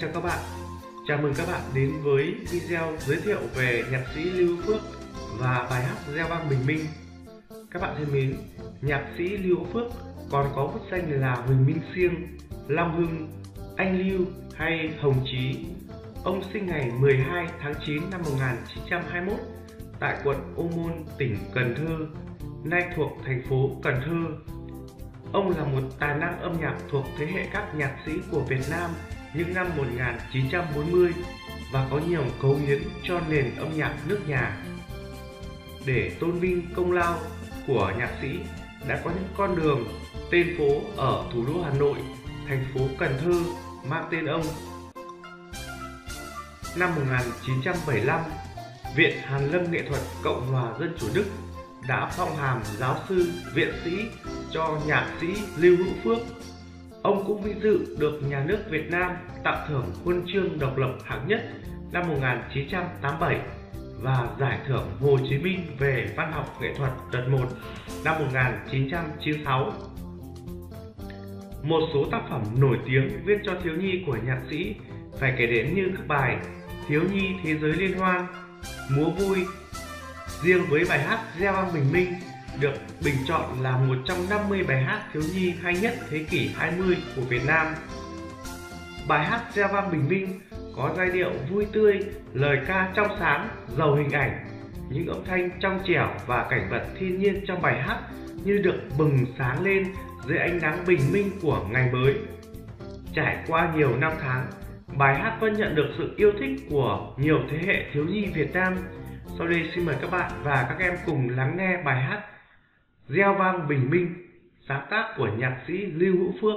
chào các bạn. Chào mừng các bạn đến với video giới thiệu về nhạc sĩ Lưu Phước và bài hát Gieo vang bình minh. Các bạn thân mến, nhạc sĩ Lưu Phước còn có bút danh là Huỳnh Minh Siêng, Long Hưng, Anh Lưu hay Hồng Chí. Ông sinh ngày 12 tháng 9 năm 1921 tại quận Ô Môn, tỉnh Cần Thơ, nay thuộc thành phố Cần Thơ. Ông là một tài năng âm nhạc thuộc thế hệ các nhạc sĩ của Việt Nam những năm 1940 và có nhiều cống hiến cho nền âm nhạc nước nhà. Để tôn vinh công lao của nhạc sĩ đã có những con đường, tên phố ở thủ đô Hà Nội, thành phố Cần Thơ mang tên ông. Năm 1975, Viện Hàn Lâm Nghệ thuật Cộng hòa Dân chủ Đức đã phong hàm giáo sư, viện sĩ cho nhạc sĩ Lưu Hữu Phước Ông cũng vinh dự được nhà nước Việt Nam tặng thưởng huân chương độc lập hạng nhất năm 1987 và giải thưởng Hồ Chí Minh về văn học nghệ thuật đợt 1 năm 1996. Một số tác phẩm nổi tiếng viết cho thiếu nhi của nhạc sĩ phải kể đến như các bài Thiếu nhi thế giới liên hoan, Múa vui. Riêng với bài hát Gieo vang bình minh được bình chọn là 150 bài hát thiếu nhi hay nhất thế kỷ 20 của Việt Nam. Bài hát Gia vang bình minh có giai điệu vui tươi, lời ca trong sáng, giàu hình ảnh, những âm thanh trong trẻo và cảnh vật thiên nhiên trong bài hát như được bừng sáng lên dưới ánh nắng bình minh của ngày mới. Trải qua nhiều năm tháng, bài hát vẫn nhận được sự yêu thích của nhiều thế hệ thiếu nhi Việt Nam. Sau đây xin mời các bạn và các em cùng lắng nghe bài hát gieo vang bình minh sáng tác của nhạc sĩ lưu hữu phước.